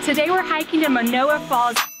Today we're hiking to Manoa Falls.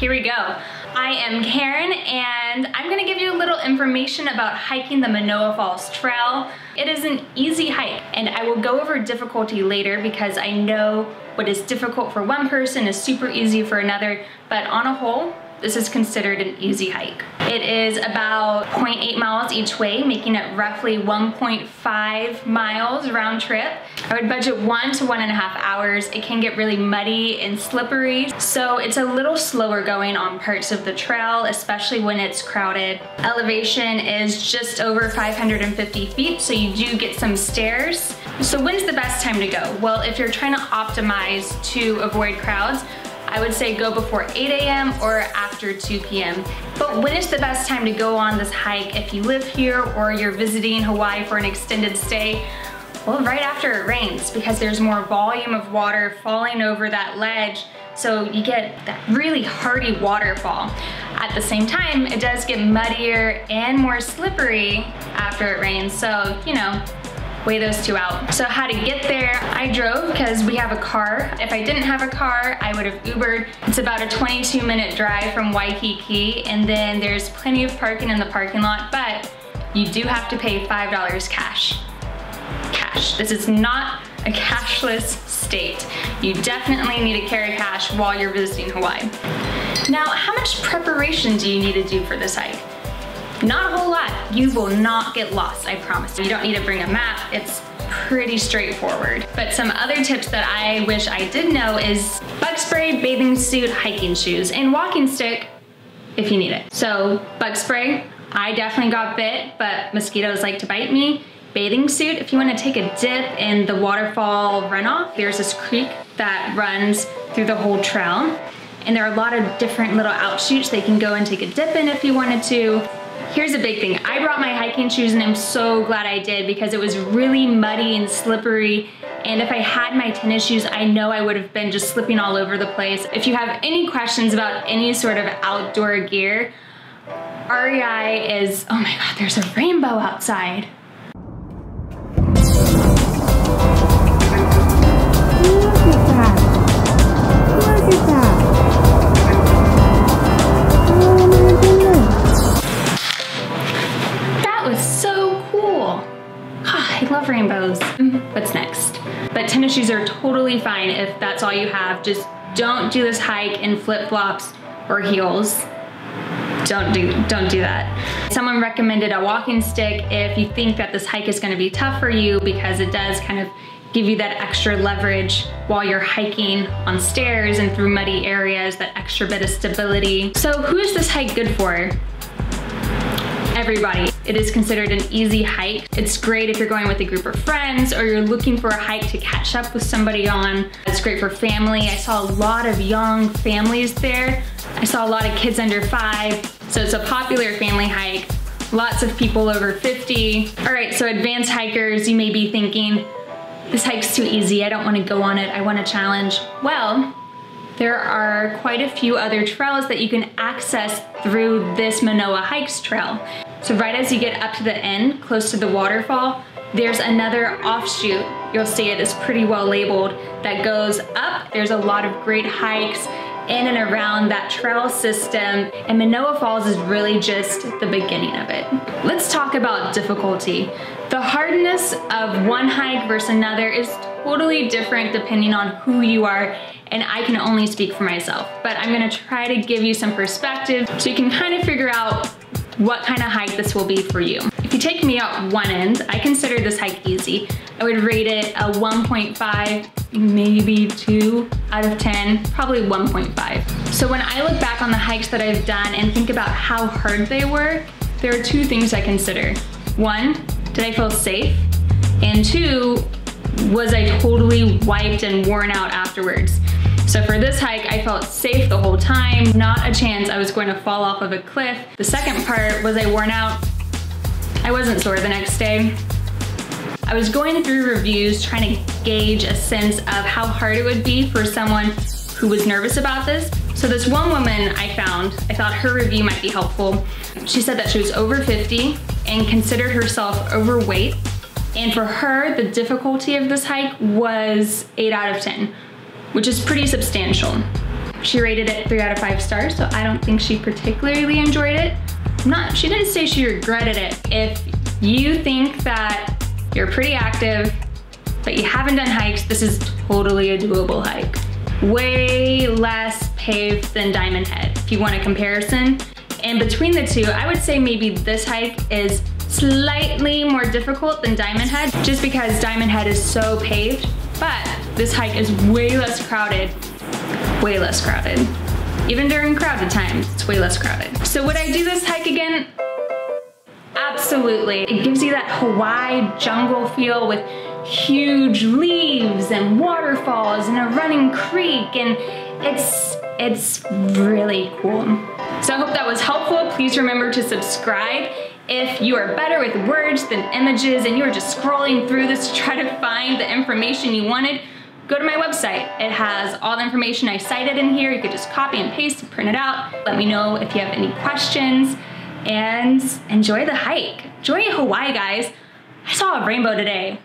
Here we go. I am Karen and I'm gonna give you a little information about hiking the Manoa Falls Trail. It is an easy hike and I will go over difficulty later because I know what is difficult for one person is super easy for another, but on a whole, this is considered an easy hike. It is about 0.8 miles each way, making it roughly 1.5 miles round trip. I would budget one to one and a half hours. It can get really muddy and slippery, so it's a little slower going on parts of the trail, especially when it's crowded. Elevation is just over 550 feet, so you do get some stairs. So when's the best time to go? Well, if you're trying to optimize to avoid crowds, I would say go before 8 a.m. or after 2 p.m. But when is the best time to go on this hike if you live here or you're visiting Hawaii for an extended stay? Well, right after it rains because there's more volume of water falling over that ledge so you get that really hardy waterfall. At the same time, it does get muddier and more slippery after it rains. So, you know, weigh those two out. So how to get there, I drove because we have a car. If I didn't have a car, I would have Ubered. It's about a 22 minute drive from Waikiki and then there's plenty of parking in the parking lot, but you do have to pay $5 cash. Cash. This is not a cashless state. You definitely need to carry cash while you're visiting Hawaii. Now, how much preparation do you need to do for this hike? Not a whole lot. You will not get lost, I promise. You don't need to bring a map. It's pretty straightforward. But some other tips that I wish I did know is bug spray, bathing suit, hiking shoes, and walking stick if you need it. So bug spray, I definitely got bit, but mosquitoes like to bite me. Bathing suit, if you wanna take a dip in the waterfall runoff, there's this creek that runs through the whole trail. And there are a lot of different little outshoots they can go and take a dip in if you wanted to. Here's a big thing. I brought my hiking shoes and I'm so glad I did because it was really muddy and slippery. And if I had my tennis shoes, I know I would have been just slipping all over the place. If you have any questions about any sort of outdoor gear, REI is, oh my God, there's a rainbow outside. That was so cool. Ah, I love rainbows. What's next? But tennis shoes are totally fine if that's all you have. Just don't do this hike in flip-flops or heels. Don't do, don't do that. Someone recommended a walking stick if you think that this hike is gonna be tough for you because it does kind of give you that extra leverage while you're hiking on stairs and through muddy areas, that extra bit of stability. So who is this hike good for? Everybody. It is considered an easy hike. It's great if you're going with a group of friends or you're looking for a hike to catch up with somebody on. It's great for family. I saw a lot of young families there. I saw a lot of kids under five. So it's a popular family hike. Lots of people over 50. All right, so advanced hikers, you may be thinking, this hike's too easy. I don't wanna go on it. I want a challenge. Well, there are quite a few other trails that you can access through this Manoa Hikes trail. So right as you get up to the end, close to the waterfall, there's another offshoot. You'll see it is pretty well labeled that goes up. There's a lot of great hikes in and around that trail system, and Manoa Falls is really just the beginning of it. Let's talk about difficulty. The hardness of one hike versus another is totally different depending on who you are and I can only speak for myself. But I'm gonna try to give you some perspective so you can kind of figure out what kind of hike this will be for you. If you take me out one end, I consider this hike easy. I would rate it a 1.5, maybe two out of 10, probably 1.5. So when I look back on the hikes that I've done and think about how hard they were, there are two things I consider. One, did I feel safe? And two, was I totally wiped and worn out afterwards? So for this hike, I felt safe the whole time, not a chance I was going to fall off of a cliff. The second part was I worn out. I wasn't sore the next day. I was going through reviews trying to gauge a sense of how hard it would be for someone who was nervous about this. So this one woman I found, I thought her review might be helpful. She said that she was over 50 and considered herself overweight. And for her, the difficulty of this hike was 8 out of 10 which is pretty substantial. She rated it three out of five stars, so I don't think she particularly enjoyed it. Not, she didn't say she regretted it. If you think that you're pretty active, but you haven't done hikes, this is totally a doable hike. Way less paved than Diamond Head, if you want a comparison. And between the two, I would say maybe this hike is slightly more difficult than Diamond Head, just because Diamond Head is so paved, but this hike is way less crowded, way less crowded. Even during crowded times, it's way less crowded. So would I do this hike again? Absolutely. It gives you that Hawaii jungle feel with huge leaves and waterfalls and a running creek and it's it's really cool. So I hope that was helpful. Please remember to subscribe if you are better with words than images and you are just scrolling through this to try to find the information you wanted, go to my website. It has all the information I cited in here. You could just copy and paste and print it out. Let me know if you have any questions and enjoy the hike. Enjoy Hawaii, guys. I saw a rainbow today.